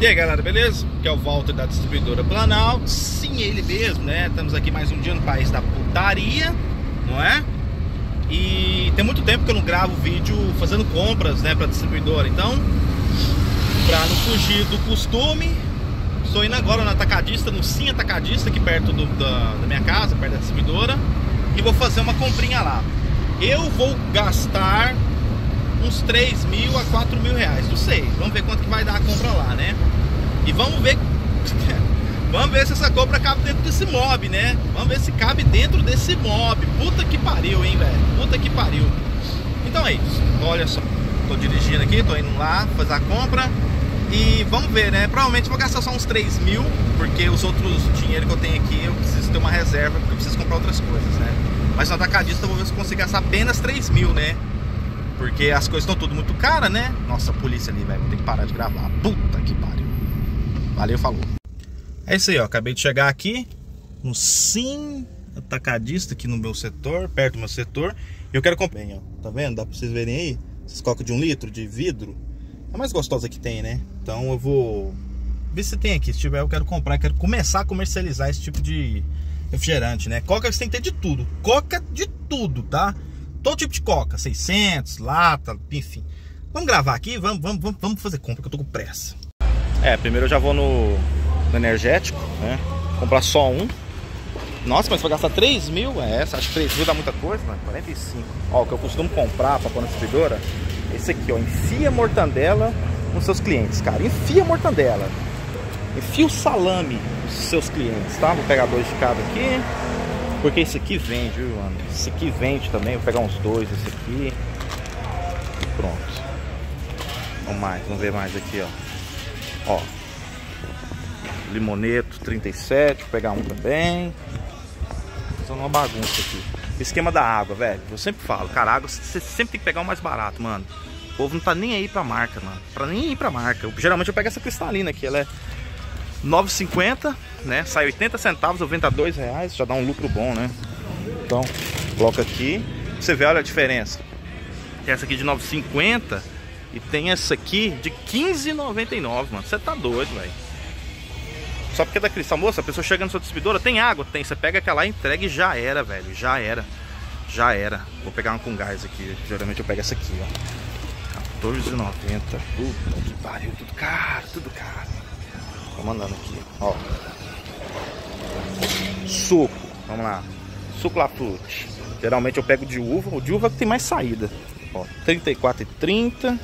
E aí galera, beleza? Que é o Walter da distribuidora Planalto Sim, ele mesmo, né? Estamos aqui mais um dia no país da putaria, não é? E tem muito tempo que eu não gravo vídeo fazendo compras, né, pra distribuidora Então, pra não fugir do costume Estou indo agora na Atacadista, no Sim Atacadista, aqui perto do, da, da minha casa, perto da distribuidora E vou fazer uma comprinha lá Eu vou gastar uns 3 mil a 4 mil reais, não sei. Vamos ver quanto que vai dar a compra lá, né? E vamos ver. vamos ver se essa compra cabe dentro desse mob, né? Vamos ver se cabe dentro desse mob. Puta que pariu, hein, velho? Puta que pariu. Então é isso. Olha só. Tô dirigindo aqui, tô indo lá fazer a compra. E vamos ver, né? Provavelmente vou gastar só uns 3 mil, porque os outros dinheiro que eu tenho aqui eu preciso ter uma reserva, porque eu preciso comprar outras coisas, né? Mas no atacadista eu vou ver se consigo gastar apenas 3 mil, né? Porque as coisas estão tudo muito caras, né? Nossa, a polícia ali, velho. Vou ter que parar de gravar. Puta que pariu. Valeu, falou. É isso aí, ó. Acabei de chegar aqui no Sim Atacadista, aqui no meu setor, perto do meu setor. Eu quero comprar, ó. Tá vendo? Dá pra vocês verem aí? Essas cocas de um litro de vidro. É a mais gostosa que tem, né? Então eu vou ver se tem aqui. Se tiver, eu quero comprar. Eu quero começar a comercializar esse tipo de refrigerante, né? Coca você tem que ter de tudo. Coca de tudo, tá? Todo tipo de coca, 600, lata, enfim. Vamos gravar aqui, vamos, vamos, vamos, vamos fazer compra, que eu tô com pressa. É, primeiro eu já vou no, no energético, né? Comprar só um. Nossa, mas vai gastar 3 mil? É, acho que 3 mil dá muita coisa, né? 45. Ó, o que eu costumo comprar pra pôr na distribuidora, esse aqui, ó. Enfia mortandela nos seus clientes, cara. Enfia mortandela. Enfia o salame nos seus clientes, tá? Vou pegar dois de cada aqui. Porque esse aqui vende, viu, mano? Esse aqui vende também. Vou pegar uns dois esse aqui. Pronto. Vamos mais, vamos ver mais aqui, ó. Ó. Limoneto 37, vou pegar um também. Só uma bagunça aqui. Esquema da água, velho. Eu sempre falo, cara, água você sempre tem que pegar o mais barato, mano. O povo não tá nem aí pra marca, mano. Pra nem ir pra marca. Eu, geralmente eu pego essa cristalina aqui, ela é 9,50, né? Sai 80 centavos, eu vendo a 2 reais, já dá um lucro bom, né? Então, coloca aqui, você vê, olha a diferença. Tem essa aqui de 9,50 e tem essa aqui de 15,99, mano. Você tá doido, velho. Só porque é da cristal, moça, a pessoa chega na sua distribuidora, tem água? Tem. Você pega aquela entrega e já era, velho. Já era. Já era. Vou pegar uma com gás aqui. Geralmente eu pego essa aqui, ó. 14,90. Puta que pariu, tudo caro, tudo caro. Tô mandando aqui, ó. Suco, vamos lá. Suco Lafrute. Geralmente eu pego de uva. O de uva que tem mais saída. Ó, 34,30.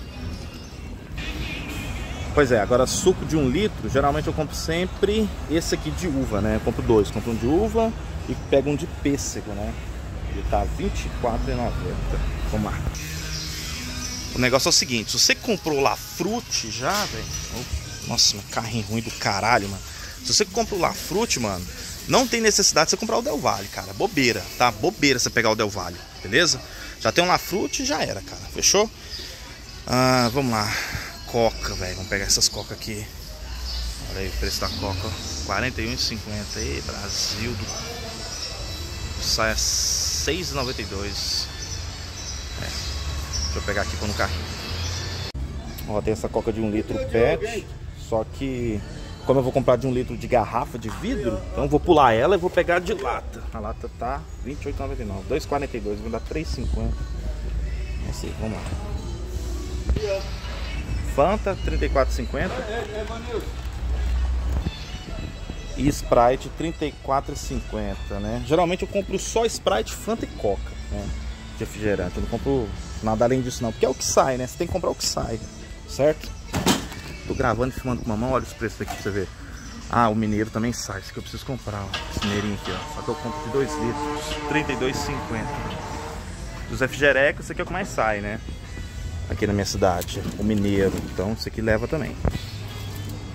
Pois é, agora suco de um litro, geralmente eu compro sempre esse aqui de uva, né? Eu compro dois, compro um de uva e pego um de pêssego, né? Ele tá R$24,90. Vamos lá. O negócio é o seguinte, se você comprou Lafrute já, velho, nossa, carrinho ruim do caralho, mano. Se você compra o Lafrute, mano, não tem necessidade de você comprar o Del Valle, cara. Bobeira, tá? Bobeira você pegar o Del Valle, beleza? Já tem um Lafrute e já era, cara. Fechou? Ah, vamos lá. Coca, velho. Vamos pegar essas coca aqui. Olha aí o preço da coca. R$41,50. Ei, Brasil do... Sai a 6,92. É. Deixa eu pegar aqui com no carrinho. Ó, tem essa coca de um litro PET. Só que, como eu vou comprar de um litro de garrafa de vidro, então eu vou pular ela e vou pegar de lata. A lata tá R$28,99. 2,42. Vou dar 3,50. Assim, vamos lá. Fanta, 34,50. E Sprite, 34,50, né? Geralmente eu compro só Sprite, Fanta e Coca, né? De refrigerante. Eu não compro nada além disso não. Porque é o que sai, né? Você tem que comprar o que sai, certo? Tô gravando e filmando com uma mão, olha os preços aqui pra você ver. Ah, o mineiro também sai, isso que eu preciso comprar, ó. Esse mineirinho aqui, ó. Só que eu compro de 2 litros, 32,50. Dos refrigerecos, esse aqui é o que mais sai, né? Aqui na minha cidade, o mineiro. Então, isso aqui leva também.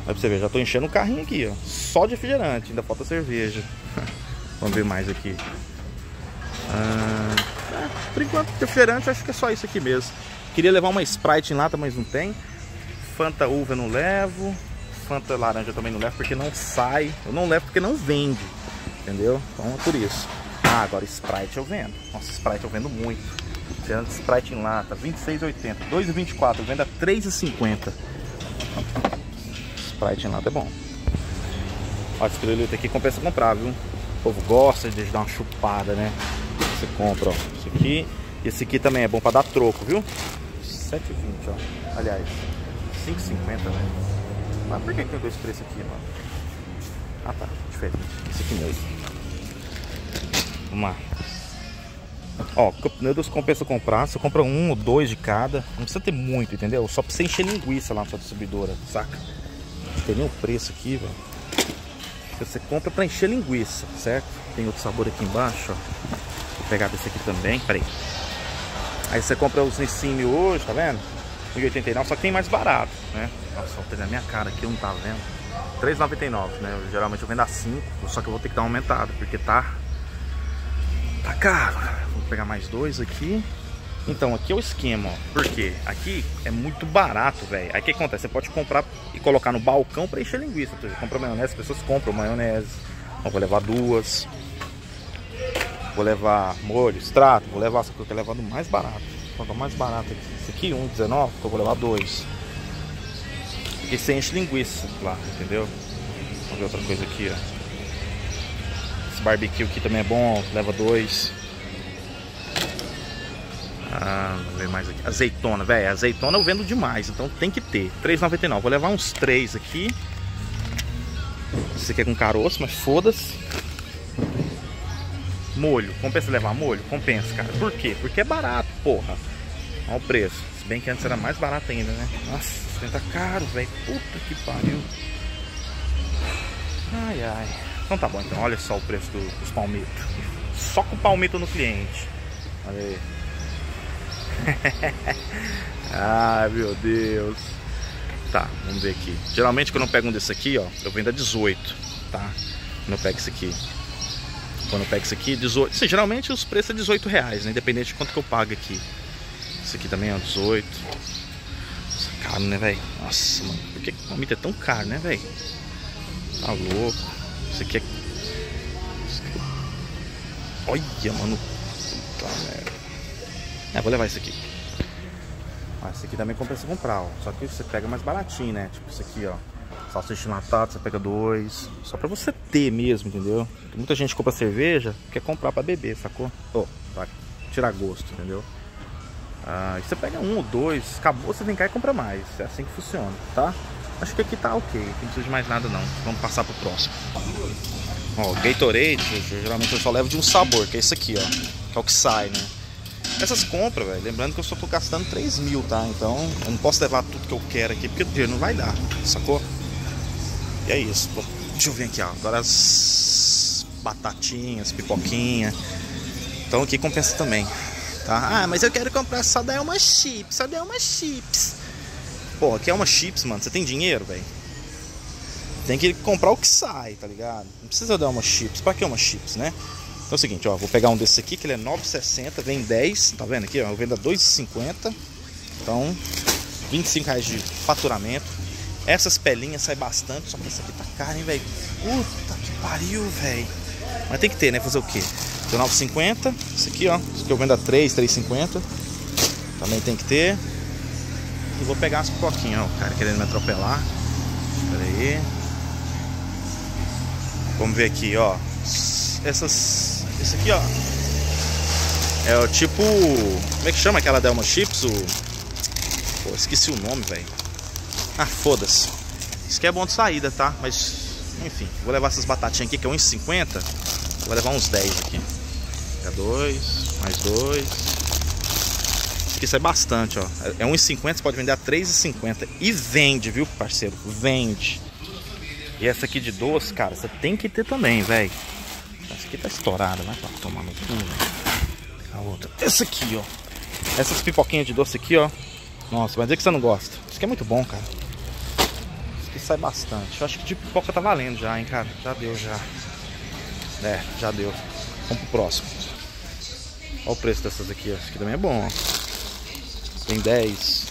Olha pra você ver, já tô enchendo o carrinho aqui, ó. Só de refrigerante, ainda falta cerveja. Vamos ver mais aqui. Ah, é, por enquanto, refrigerante, acho que é só isso aqui mesmo. Queria levar uma Sprite em lata, mas não tem. Fanta uva eu não levo. Fanta laranja eu também não levo porque não sai. Eu não levo porque não vende. Entendeu? Então é por isso. Ah, agora Sprite eu vendo. Nossa, Sprite eu vendo muito. Vendo Sprite em lata, 26,80. 2,24. Eu vendo a 3,50. Sprite em lata é bom. Ó, esse pirulito aqui compensa comprar, viu? O povo gosta de dar uma chupada, né? Você compra, ó. Esse aqui. Esse aqui também é bom pra dar troco, viu? 7,20, ó. Aliás, 5,50, né? Mas por que tem dois preços aqui, mano? Ah, tá. Diferente. Esse aqui mesmo. Vamos lá. Ó, Noodles compensa comprar. Você compra um ou dois de cada. Não precisa ter muito, entendeu? Só pra você encher linguiça lá na sua distribuidora, saca? Não tem nem o preço aqui, velho. Você compra pra encher linguiça, certo? Tem outro sabor aqui embaixo, ó. Vou pegar desse aqui também, peraí. Aí você compra os Nissimi hoje, tá vendo? 1,89, só que tem mais barato, né? Nossa, vou pegar minha cara aqui, eu não tá vendo. 3,99, né? Eu, geralmente eu vendo a 5, só que eu vou ter que dar uma aumentada, porque tá... Tá caro. Vou pegar mais dois aqui. Então, aqui é o esquema, ó. Por quê? Aqui é muito barato, velho. Aí o que acontece? Você pode comprar e colocar no balcão para encher linguiça. Você compra maionese, as pessoas compram maionese. Então, vou levar duas. Vou levar molho, extrato. Vou levar essa que eu quero levar do mais barato. O mais barato aqui. Esse aqui, 1,19, então eu vou levar dois. Porque você enche linguiça lá, entendeu? Vamos ver outra coisa aqui, ó. Esse barbecue aqui também é bom, leva dois. Ah, vamos ver mais aqui. Azeitona, velho. Azeitona eu vendo demais, então tem que ter. R$3,99. Vou levar uns três aqui. Esse aqui é com caroço, mas foda-se. Molho. Compensa levar molho? Compensa, cara. Por quê? Porque é barato, porra. Olha o preço. Se bem que antes era mais barato ainda, né? Nossa, tá caro, velho. Puta que pariu. Ai, ai. Então tá bom, então. Olha só o preço do, dos palmitos. Só com palmito no cliente. Olha aí. Ai meu Deus. Tá, vamos ver aqui. Geralmente quando eu pego um desse aqui, ó, eu vendo a 18, tá? Quando eu pego esse aqui. Quando eu pego esse aqui, 18. Sim, geralmente os preços é 18 reais, né? Independente de quanto que eu pago aqui. Esse aqui também é 18. Nossa, caro, né, velho? Nossa, mano. Por que o palmito é tão caro, né, velho? Tá louco. Esse aqui é. Olha, mano. Puta merda. É, vou levar esse aqui. Ah, esse aqui também compensa comprar, ó. Só que você pega mais baratinho, né? Tipo esse aqui, ó. Salsicha enlatada, você pega dois. Só pra você ter mesmo, entendeu? Muita gente compra cerveja, quer comprar pra beber, sacou? Ó, pra tirar gosto, entendeu? Ah, você pega um ou dois, acabou, você vem cá e compra mais. É assim que funciona, tá? Acho que aqui tá ok, não precisa de mais nada não. Vamos passar pro próximo. Ó, Gatorade, geralmente eu só levo de um sabor, que é esse aqui, ó. Que é o que sai, né? Essas compras, velho, lembrando que eu só tô gastando 3 mil, tá? Então eu não posso levar tudo que eu quero aqui, porque o dinheiro não vai dar, sacou? E é isso. Deixa eu ver aqui, ó. Agora as batatinhas, pipoquinha. Então aqui compensa também, tá? Ah, mas eu quero comprar só da Elma Chips, só da Elma Chips. Pô, aqui é uma chips, mano. Você tem dinheiro, velho? Tem que comprar o que sai, tá ligado? Não precisa dar uma chips. Pra que uma chips, né? Então é o seguinte, ó, vou pegar um desse aqui que ele é 9,60, vem 10, tá vendo aqui, ó, eu vendo a 2,50. Então, 25 reais de faturamento. Essas pelinhas saem bastante, só que essa aqui tá cara, hein, velho? Puta que pariu, velho. Mas tem que ter, né? Fazer o quê? 19,50. Esse aqui, ó, esse aqui eu vendo a 3, 3,50. Também tem que ter. E vou pegar as pipoquinhas, ó, o cara querendo me atropelar. Pera aí. Vamos ver aqui, ó. Essas esse aqui, ó. É o tipo. Como é que chama aquela Delma Chips? O. Pô, esqueci o nome, velho. Ah, foda-se. Isso aqui é bom de saída, tá? Mas, enfim, vou levar essas batatinhas aqui, que é 1,50. Vou levar uns 10 aqui. Pega dois, mais dois. Isso aqui sai bastante, ó. É 1,50, você pode vender a 3,50. E vende, viu, parceiro? Vende. E essa aqui de doce, cara, você tem que ter também, velho. Essa aqui tá estourada, vai pra tomar no cu, A outra. Essa aqui, ó. Essas pipoquinhas de doce aqui, ó. Nossa, vai dizer que você não gosta. Isso aqui é muito bom, cara. Aqui sai bastante. Eu acho que de pipoca tá valendo já, hein, cara. Já deu, já. É, já deu. Vamos pro próximo. Olha o preço dessas aqui, ó. Esse aqui também é bom, ó. Tem 10.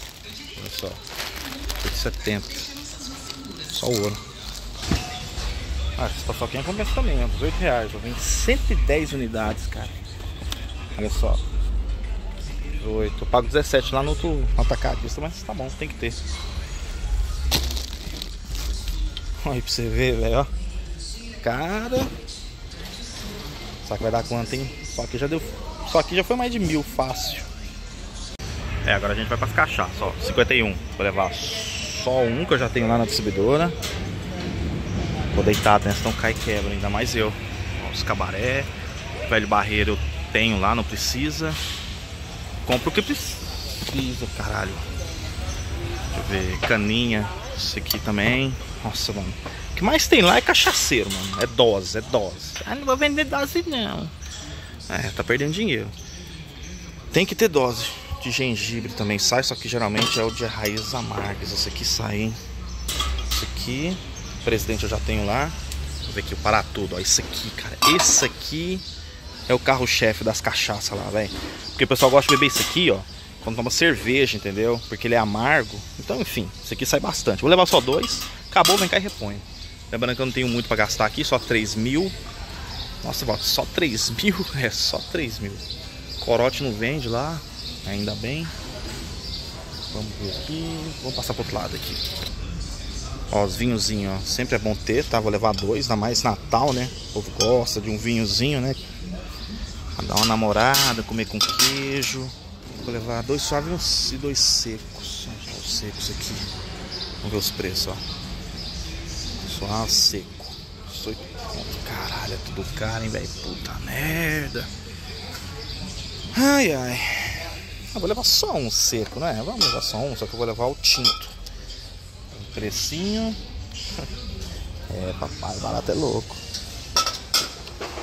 Olha só. Tem 70. Só ouro. Ah, essa paçoquinha compensa também, ó, 18 reais. Eu vendo 110 unidades, cara. Olha só. 18. Eu pago 17 lá no outro atacadista, mas tá bom, tem que ter. Aí pra você ver, velho, ó. Cara. Será que vai dar quanto, hein? Só aqui já deu. Só aqui já foi mais de mil fácil. É, agora a gente vai para as cachaças, ó. 51. Vou levar só um que eu já tenho lá na distribuidora. Vou deitar, né? Senão cai e quebra, ainda mais eu. Os cabaré. Velho barreiro eu tenho lá, não precisa. Compro o que precisa, caralho. Deixa eu ver, caninha. Esse aqui também. Nossa, mano. O que mais tem lá é cachaceiro, mano. É dose, é dose. Ah, não vou vender dose não. É, tá perdendo dinheiro. Tem que ter dose de gengibre também sai, só que geralmente é o de raízes amargas. Esse aqui sai, hein? Esse aqui, presidente eu já tenho lá. Vou ver aqui, o para tudo, ó. Esse aqui, cara. Esse aqui é o carro-chefe das cachaças lá, velho. Porque o pessoal gosta de beber isso aqui, ó. Quando toma cerveja, entendeu? Porque ele é amargo. Então, enfim, isso aqui sai bastante. Vou levar só dois. Acabou, vem cá e repõe. Lembrando que eu não tenho muito para gastar aqui, só 3 mil. Nossa, só 3 mil? É, só 3 mil. Corote não vende lá. Ainda bem. Vamos ver aqui. Vamos passar pro outro lado aqui. Ó, os vinhozinhos, ó. Sempre é bom ter, tá? Vou levar dois, ainda mais Natal, né? O povo gosta de um vinhozinho, né? Pra dar uma namorada, comer com queijo. Vou levar dois suaves e dois secos. Os secos aqui. Vamos ver os preços, ó. Suave, seco. 18 Caralho, é tudo caro, hein, velho? Puta merda. Ai, ai. Ah, vou levar só um seco, né? Vamos levar só um, só que eu vou levar o tinto. Um precinho. É, papai, barato é louco.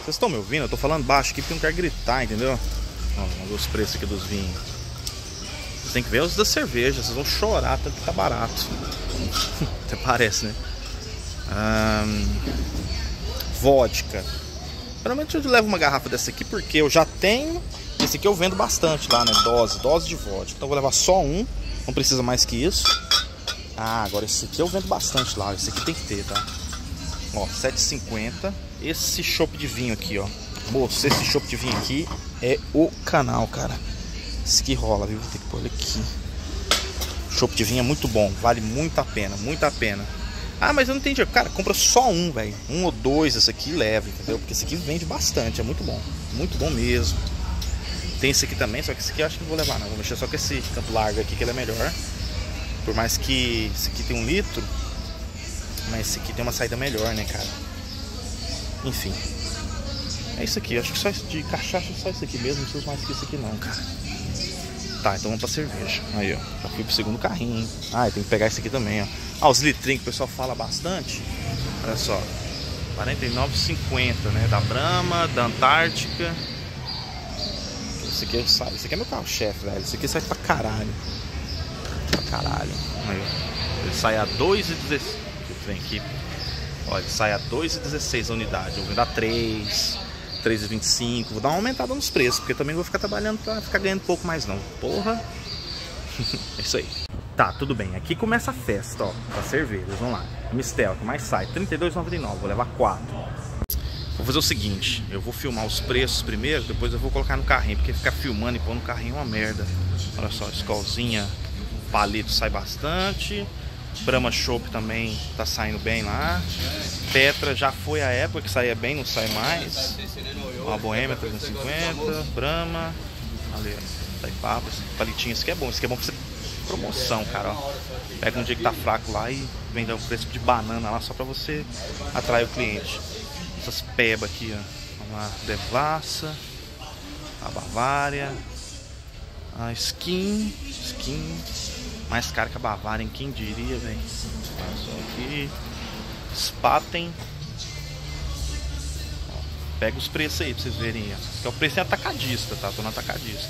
Vocês estão me ouvindo? Eu tô falando baixo aqui porque não quero gritar, entendeu? Vamos ver os preços aqui dos vinhos. Têm que ver os da cerveja, vocês vão chorar tanto que tá barato. Até parece, né? vodka. Geralmente eu levo uma garrafa dessa aqui porque eu já tenho esse aqui eu vendo bastante lá, né? Dose, dose de vodka. Então eu vou levar só um, não precisa mais que isso. Ah, agora esse aqui eu vendo bastante lá. Esse aqui tem que ter, tá? Ó, 7,50. Esse chopp de vinho aqui, ó. Moço, esse chopp de vinho aqui é o canal, cara. Esse aqui rola, viu? Ter que pôr ele aqui. Chopp de vinho é muito bom, vale muito a pena, muito a pena. Ah, mas eu não entendi. Cara, compra só um, velho. Um ou dois, esse aqui leva, entendeu? Porque esse aqui vende bastante, é muito bom. Muito bom mesmo. Tem esse aqui também, só que esse aqui eu acho que não vou levar não. Vou mexer só com esse canto largo aqui que ele é melhor. Por mais que esse aqui tem um litro, mas esse aqui tem uma saída melhor, né, cara? Enfim. É isso aqui, acho que só de cachaça só isso aqui mesmo, não preciso mais que isso aqui não, cara. Tá, então vamos pra cerveja. Aí, ó. Já fui pro segundo carrinho, hein? Ah, tem que pegar esse aqui também, ó. Ah, os litrinhos que o pessoal fala bastante. Olha só. 49,50, né? Da Brahma, da Antártica. Esse aqui, esse aqui é meu carro-chefe, velho. Esse aqui sai pra caralho. Pra caralho. Aí, ele sai a 2,16. Vem aqui. Olha, sai a 2,16 a unidade. Eu vou dar 3, 3,25. Vou dar uma aumentada nos preços, porque também vou ficar trabalhando pra ficar ganhando pouco mais não. Porra. é isso aí. Tá, tudo bem. Aqui começa a festa, ó. Pra cervejas. Vamos lá. Mistel, que mais sai? 32,99. Vou levar 4. Vou fazer o seguinte, eu vou filmar os preços primeiro, depois eu vou colocar no carrinho, porque ficar filmando e pôr no carrinho é uma merda. Olha só, escolzinha, palito sai bastante. Brahma Chopp também tá saindo bem lá. Petra já foi a época que saía bem, não sai mais. Uma Boêmia 350, Brahma. Ali, ó, papo, palitinho, esse aqui é bom, esse aqui é bom pra você promoção, cara, ó. Pega um dia que tá fraco lá e vende um preço de banana lá só pra você atrair o cliente essas pebas aqui, ó. Vamos lá, Devassa, a Bavária, a Skin, Skin, mais cara que a Bavária, em quem diria, velho. Passou aqui, Spaten. Pega os preços aí pra vocês verem. Ó. Que é o preço é atacadista, tá? Tô no atacadista.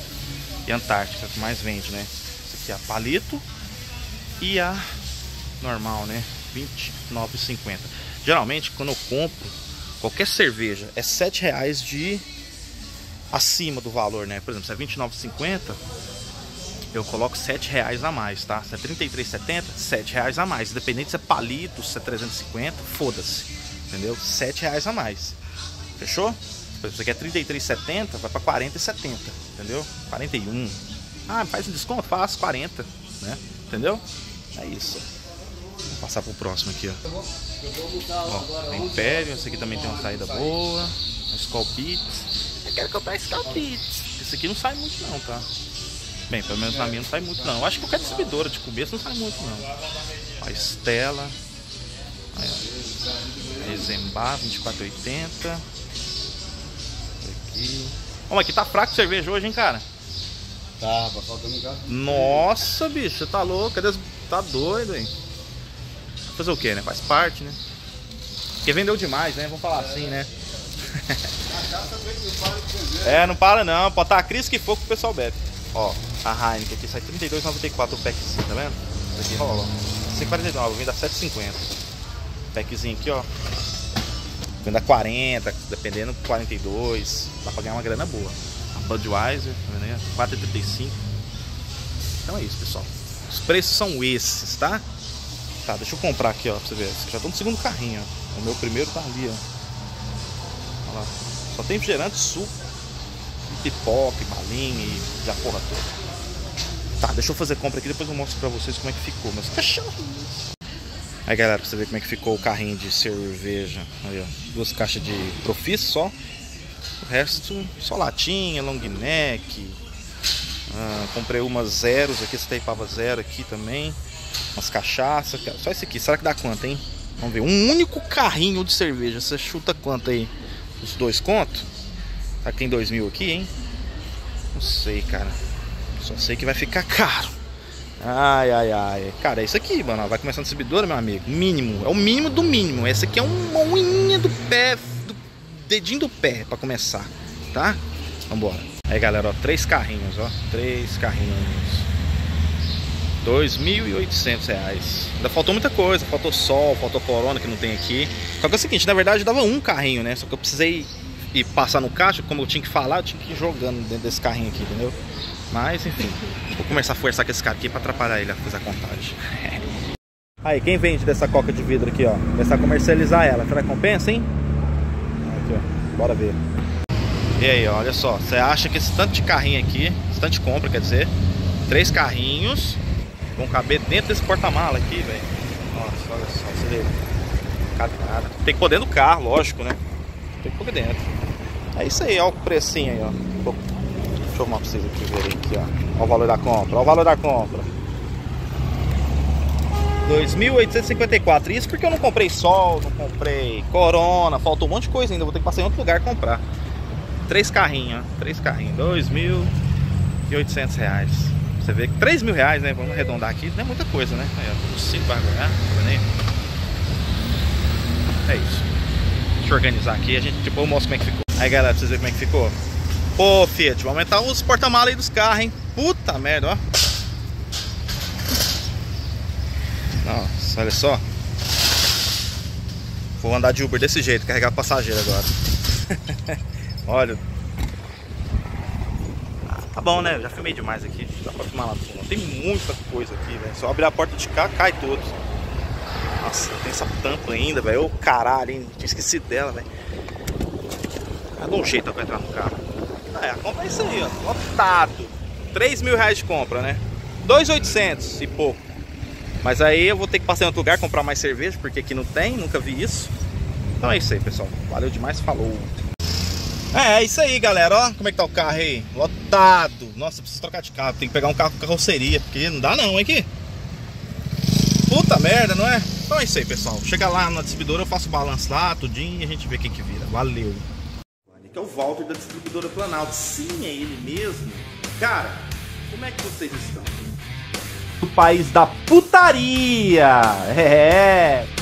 E Antártica, que mais vende, né? Esse aqui é a palito e a normal, né? R$29,50. Geralmente, quando eu compro qualquer cerveja é 7 reais de acima do valor, né? Por exemplo, se é 29,50, eu coloco 7 reais a mais, tá? Se é 33,70, 7 reais a mais. Independente se é palito, se é 350, foda-se. Entendeu? 7 reais a mais. Fechou? Se você quer 33,70, vai para 40,70, entendeu? 41. Ah, faz um desconto? Faz 40, né? Entendeu? É isso. Vou passar pro próximo aqui, ó. ó Império, esse aqui também tem uma saída boa. Skull Beats. Eu quero comprar Skull Beats. Esse aqui não sai muito não, tá? Bem, pelo menos na minha não sai muito não. Eu acho que qualquer distribuidora de começo não sai muito não. A Estela. Ó. Rezembar 2480. Aqui. Vamos aqui tá fraco cerveja hoje, hein, cara? Tá, tá faltando gás. Nossa, bicho, você tá louco? Cadê? Tá doido, hein? Fazer o que, né? Faz parte, né? Porque vendeu demais, né? Vamos falar é. assim, né? é, não para não. Pode estar a crise que for que o pessoal bebe. Ó, a Heineken aqui sai 32,94 o packzinho, tá vendo? Isso aqui rola, ó. 5,49, vem dar 7,50. Packzinho aqui, ó. Vem dar 40, dependendo, 42. Dá pra ganhar uma grana boa. A Budweiser, tá vendo aí? 4,35. Então é isso, pessoal. Os preços são esses, tá? Tá, deixa eu comprar aqui, ó, pra você ver. Já tô no segundo carrinho, ó. O meu primeiro tá ali, ó. Olha lá. Só tem refrigerante, suco, pipoca, balinha e já porra toda. Tá, deixa eu fazer compra aqui, depois eu mostro pra vocês como é que ficou. Mas cachorros. Aí galera, pra você ver como é que ficou o carrinho de cerveja. Aí, ó. Duas caixas de Profis só. O resto, só latinha, long neck. Ah, comprei umas zeros aqui, esse taipava zero aqui também. Umas cachaças. Só esse aqui, será que dá quanto, hein? Vamos ver. Um único carrinho de cerveja. Você chuta quanto aí? Os dois contos? Será que tem dois mil aqui, hein? Não sei, cara. Só sei que vai ficar caro. Ai, ai, ai. Cara, é isso aqui, mano. Vai começar a distribuidora, meu amigo. Mínimo. É o mínimo do mínimo. Essa aqui é uma unha do pé, do dedinho do pé para começar, tá? Vambora. Aí, galera, ó. Três carrinhos, ó. Três carrinhos. 2.800 reais. Ainda faltou muita coisa. Faltou sol, faltou corona que não tem aqui. Só que é o seguinte, na verdade dava um carrinho, né? Só que eu precisei ir passar no caixa, como eu tinha que falar, eu tinha que ir jogando dentro desse carrinho aqui, entendeu? Mas, enfim, vou começar a forçar com esse cara aqui pra atrapalhar ele a fazer a contagem. Aí, quem vende dessa coca de vidro aqui, ó? Começar a comercializar ela. Será que compensa, hein? Aqui, ó. Bora ver. E aí, olha só. Você acha que esse tanto de carrinho aqui, esse tanto de compra, quer dizer, três carrinhos vão caber dentro desse porta-mala aqui, velho. Nossa, olha só, você vê. nada. Tem que pôr dentro do carro, lógico, né? Tem que pôr dentro. É isso aí, ó o precinho aí, ó. Deixa eu arrumar pra vocês aqui verem aqui, ó. Olha o valor da compra, olha o valor da compra. 2.854. Isso porque eu não comprei sol, não comprei corona, faltou um monte de coisa ainda. Vou ter que passar em outro lugar comprar. Três carrinhos, ó. Três carrinhos. 2.800 reais. Você vê que 3 mil reais, né? Vamos arredondar aqui. Não é muita coisa, né? Aí, ó. 5 vai ganhar, tá É isso. Deixa eu organizar aqui. A gente, tipo, eu mostro como é que ficou. Aí, galera, pra vocês verem como é que ficou. Pô, Fiat, vou aumentar os porta-malas aí dos carros, hein? Puta merda, ó. Nossa, olha só. Vou andar de Uber desse jeito, carregar passageiro agora. olha. Ah, tá bom, né? Já filmei demais aqui. Dá pra filmar lá fundo. Tem muita coisa aqui, velho. Só abrir a porta de cá, cai tudo. Nossa, tem essa tampa ainda, velho. Ô caralho, hein? Tinha esquecido dela, velho. Ah, dá um jeito pra entrar no carro. É, compra é isso aí, ó. Lotado. 3 mil reais de compra, né? 2,800 e pouco. Mas aí eu vou ter que passar em outro lugar, comprar mais cerveja, porque aqui não tem, nunca vi isso. Então é isso aí, pessoal. Valeu demais, falou. É, é isso aí, galera. Ó, como é que tá o carro aí? Lotado. Nossa, preciso trocar de carro. Tem que pegar um carro com carroceria, porque não dá não, hein, aqui. Puta merda, não é? Então é isso aí, pessoal. Chega lá na distribuidora, eu faço o balanço lá, tudinho, e a gente vê o que que vira. Valeu que é o Walter da distribuidora Planalto. Sim, é ele mesmo. Cara, como é que vocês estão? O país da putaria! É!